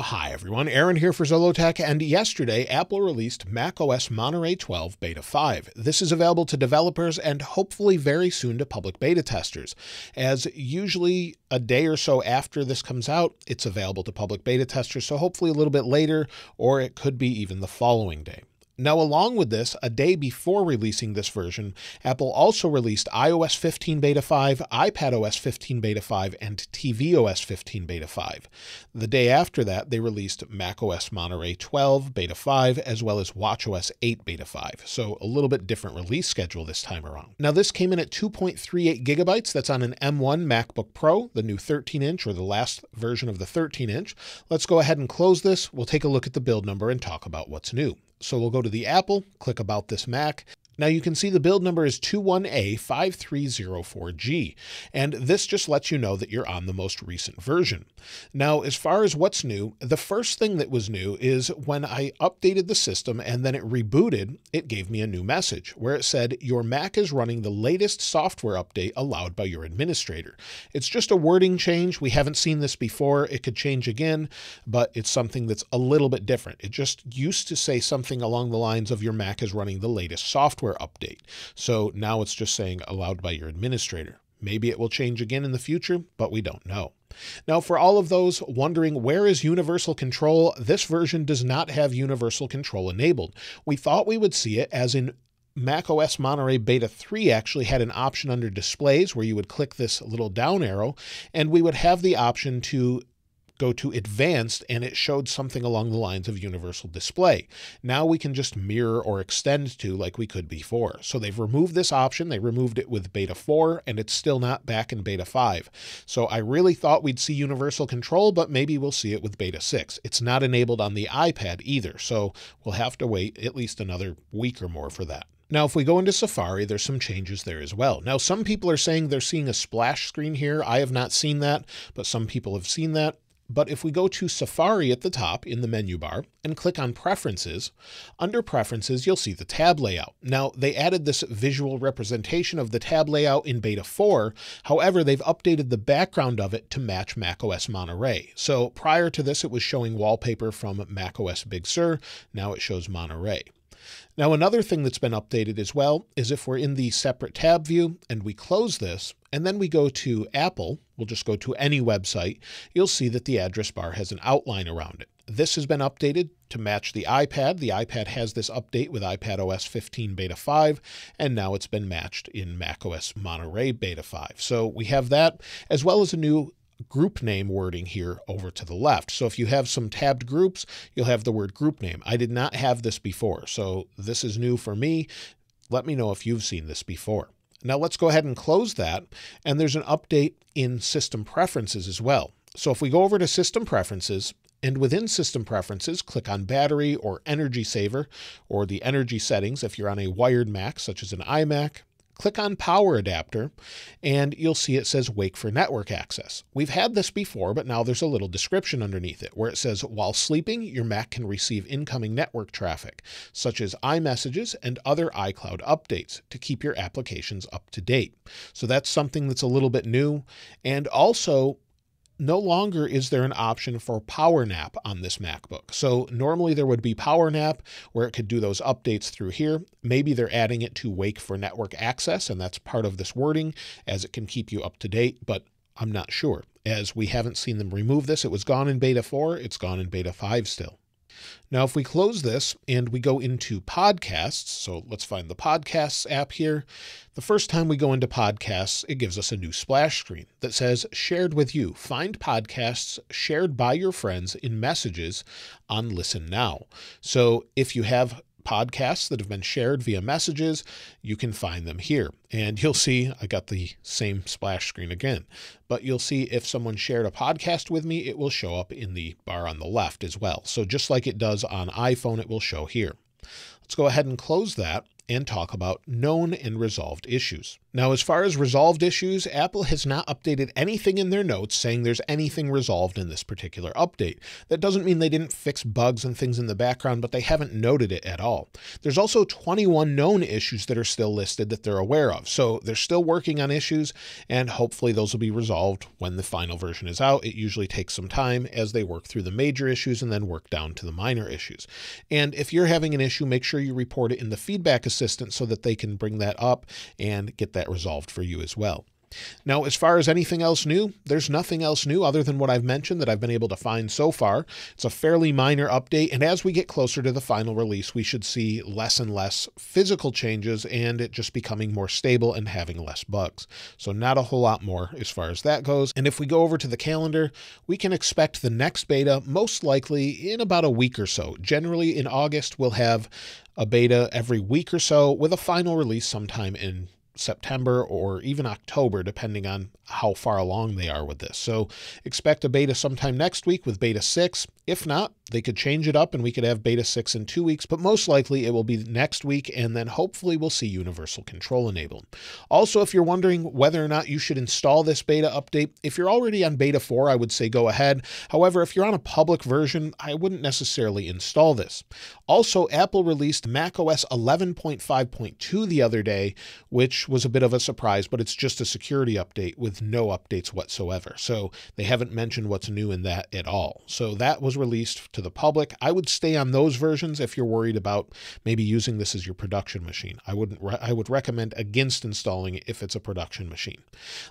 Hi everyone, Aaron here for Zollotech, and yesterday Apple released macOS Monterey 12 Beta 5. This is available to developers and hopefully very soon to public beta testers. As usually a day or so after this comes out, it's available to public beta testers, so hopefully a little bit later, or it could be even the following day. Now, along with this, a day before releasing this version, Apple also released iOS 15 Beta 5, iPadOS 15 Beta 5, and tvOS 15 Beta 5. The day after that, they released macOS Monterey 12 Beta 5, as well as watchOS 8 Beta 5. So a little bit different release schedule this time around. Now, this came in at 2.38 gigabytes. That's on an M1 MacBook Pro, the new 13 inch or the last version of the 13 inch. Let's go ahead and close this. We'll take a look at the build number and talk about what's new. So we'll go to the Apple, click About This Mac, now you can see the build number is 21A5304G, and this just lets you know that you're on the most recent version. Now, as far as what's new, the first thing that was new is when I updated the system and then it rebooted, it gave me a new message where it said, Your Mac is running the latest software update allowed by your administrator. It's just a wording change. We haven't seen this before. It could change again, but it's something that's a little bit different. It just used to say something along the lines of your Mac is running the latest software software update. So now it's just saying allowed by your administrator. Maybe it will change again in the future, but we don't know. Now, for all of those wondering where is universal control, this version does not have universal control enabled. We thought we would see it as in macOS Monterey Beta 3 actually had an option under displays where you would click this little down arrow and we would have the option to go to advanced and it showed something along the lines of universal display. Now we can just mirror or extend to like we could before. So they've removed this option. They removed it with beta 4 and it's still not back in beta 5. So I really thought we'd see universal control, but maybe we'll see it with beta 6. It's not enabled on the iPad either. So we'll have to wait at least another week or more for that. Now, if we go into Safari, there's some changes there as well. Now, some people are saying they're seeing a splash screen here. I have not seen that, but some people have seen that. But if we go to Safari at the top in the menu bar and click on Preferences, under Preferences, you'll see the tab layout. Now, they added this visual representation of the tab layout in Beta 4. However, they've updated the background of it to match macOS Monterey. So prior to this, it was showing wallpaper from macOS Big Sur. Now it shows Monterey. Now, another thing that's been updated as well is if we're in the separate tab view and we close this, and then we go to Apple, we'll just go to any website, you'll see that the address bar has an outline around it. This has been updated to match the iPad. The iPad has this update with iPad OS 15 Beta 5, and now it's been matched in macOS Monterey Beta 5. So we have that, as well as a new group name wording here over to the left. So if you have some tabbed groups, you'll have the word group name. I did not have this before, so this is new for me. Let me know if you've seen this before. Now let's go ahead and close that. And there's an update in system preferences as well. So if we go over to system preferences and within system preferences, click on battery or energy saver or the energy settings if you're on a wired Mac such as an iMac, click on power adapter and you'll see it says wake for network access. We've had this before, but now there's a little description underneath it where it says while sleeping, your Mac can receive incoming network traffic, such as iMessages and other iCloud updates to keep your applications up to date. So that's something that's a little bit new. And also no longer is there an option for power nap on this MacBook. So normally there would be power nap where it could do those updates through here. Maybe they're adding it to wake for network access and that's part of this wording as it can keep you up to date, but I'm not sure as we haven't seen them remove this. It was gone in beta 4, it's gone in beta 5 still. Now, if we close this and we go into podcasts, so let's find the podcasts app here. The first time we go into podcasts, it gives us a new splash screen that says shared with you. Find podcasts shared by your friends in messages on Listen Now. So if you have podcasts that have been shared via messages, you can find them here. And you'll see I got the same splash screen again. But you'll see if someone shared a podcast with me, it will show up in the bar on the left as well. So just like it does on iPhone, it will show here. Let's go ahead and close that. And talk about known and resolved issues. Now, as far as resolved issues, Apple has not updated anything in their notes saying there's anything resolved in this particular update. That doesn't mean they didn't fix bugs and things in the background, but they haven't noted it at all. There's also 21 known issues that are still listed that they're aware of. So they're still working on issues, and hopefully those will be resolved when the final version is out. It usually takes some time as they work through the major issues and then work down to the minor issues. And if you're having an issue, make sure you report it in the feedback so that they can bring that up and get that resolved for you as well. Now, as far as anything else new, there's nothing else new other than what I've mentioned that I've been able to find so far. It's a fairly minor update, and as we get closer to the final release, we should see less and less physical changes and it just becoming more stable and having less bugs. So, not a whole lot more as far as that goes. And if we go over to the calendar, we can expect the next beta most likely in about a week or so. Generally, in August, we'll have a beta every week or so with a final release sometime in September or even October, depending on how far along they are with this. So expect a beta sometime next week with beta 6. If not, they could change it up and we could have beta 6 in two weeks, but most likely it will be next week, and then hopefully we'll see universal control enabled. Also, if you're wondering whether or not you should install this beta update, if you're already on beta 4, I would say go ahead. However, if you're on a public version, I wouldn't necessarily install this. Also, Apple released macOS 11.5.2 the other day, was a bit of a surprise, but it's just a security update with no updates whatsoever. So they haven't mentioned what's new in that at all. So that was released to the public. I would stay on those versions if you're worried about maybe using this as your production machine. I wouldn't I would recommend against installing it if it's a production machine.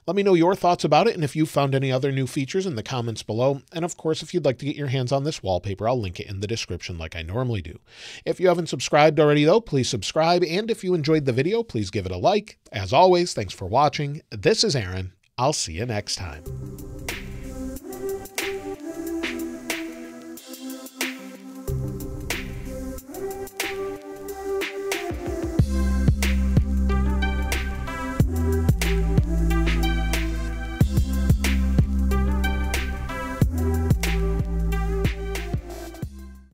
Let me know your thoughts about it and if you found any other new features in the comments below. And of course, if you'd like to get your hands on this wallpaper, I'll link it in the description like I normally do. If you haven't subscribed already though, please subscribe and if you enjoyed the video, please give it a like. As always, thanks for watching. This is Aaron. I'll see you next time.